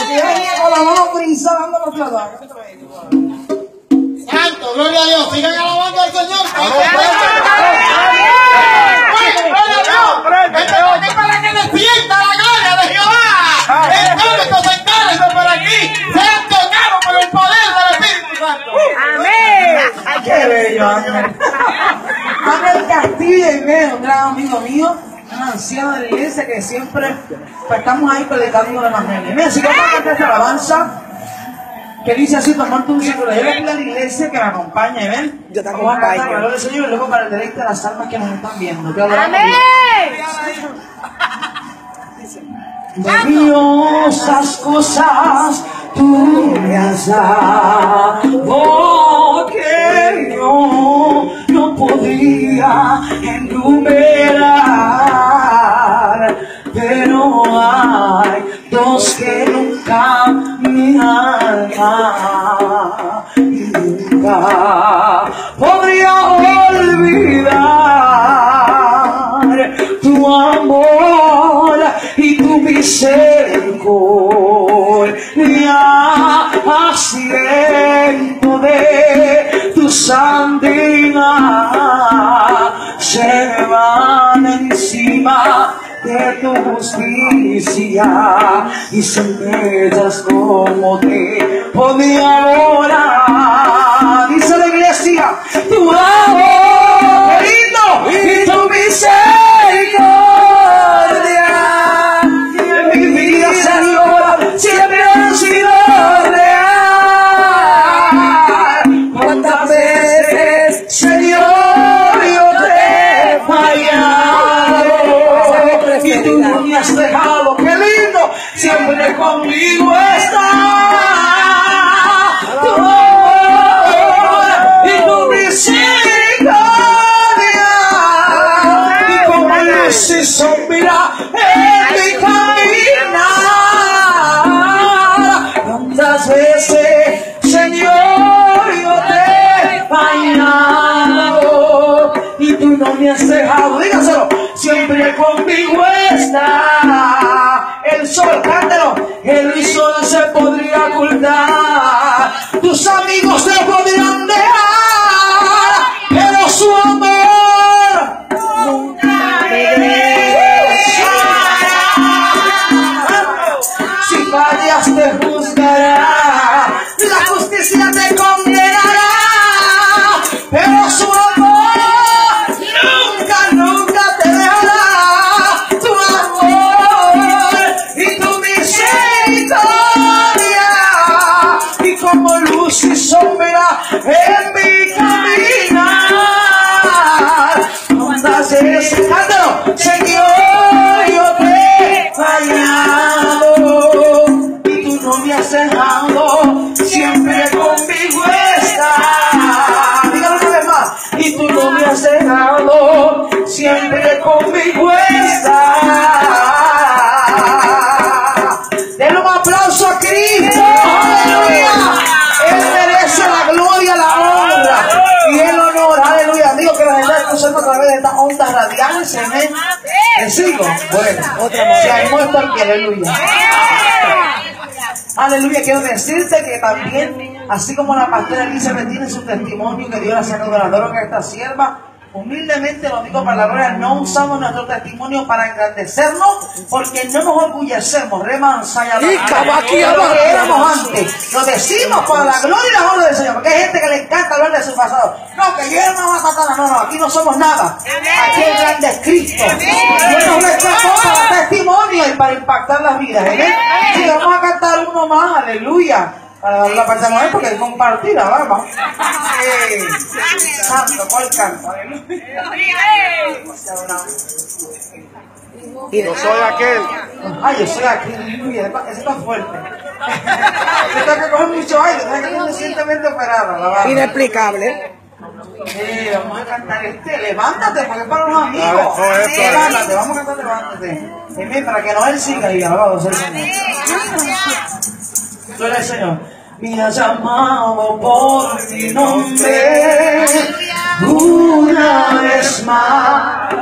Aquí venía con la mano frisada dando los platos. Santo, gloria a Dios. Sigan alabando al Señor. Esto para que despierta la gloria de Jehová. Espíritus encárguense por aquí. Sean tocados por el poder del Espíritu Santo. Amén. Qué bello. Ángel Castillo y un gran amigo mío, un anciano de la iglesia que siempre pues, estamos ahí predicando el evangelio. Mira, si vamos a cantar esta alabanza, que dice así, tomando un círculo. Yo pido a la iglesia que me acompañe, ¿ven? Yo te Vamos a cantar acompaño. la gloria del Señor y luego para el deleite de las almas que nos están viendo. Que a Amén. Dios. Valiosas cosas tú me has dado que yo no podía enumerar, nunca podría olvidar tu amor y tu misericordia. Asiento de tu santidad se van encima de tu justicia y son ellas como te podía orar conmigo está. Tu amor y tu misericordia y como luz y sombra sol cántelo el sol se podría ocultar. Tus amigos te conmigo estás denle un aplauso a Cristo. Aleluya. Él merece la gloria la honra y el honor. Aleluya. Digo que la está escuchando a través de estas ondas radiales amén ¿Le sigo? bueno Otra más. armó esto aquí. Aleluya. Aleluya, quiero decirte que también, así como la pastora Elizabeth tiene su testimonio que Dios la sacó de la a esta sierva, humildemente lo digo para la gloria, no usamos nuestro testimonio para engrandecernos, porque no nos orgullecemos, remansa y lo que éramos antes. Lo decimos para la gloria y la honra del Señor, porque hay gente que le encanta hablar de su pasado. No, que yo era una satana, no, no, aquí no somos nada. Aquí el grande es Cristo. Dios nos rescató para testimonio y para impactar las vidas. ¿eh? Sí, vamos a cantar uno más, aleluya. Para dar la parte de porque compartirla, vamos. Eh, santo, ¿cuál canto? Yo soy aquel. Ay, yo soy aleluya, ese está fuerte. Yo tengo que coger mucho aire, tengo que estar recientemente operado, la verdad. Inexplicable. Eh, vamos a cantar este, levántate, porque es para los amigos. Todo esto. levántate, vamos a cantar levántate. Amén, para que Noel siga y alabado sea el. Gloria al Señor. Me has llamado por mi nombre una vez más.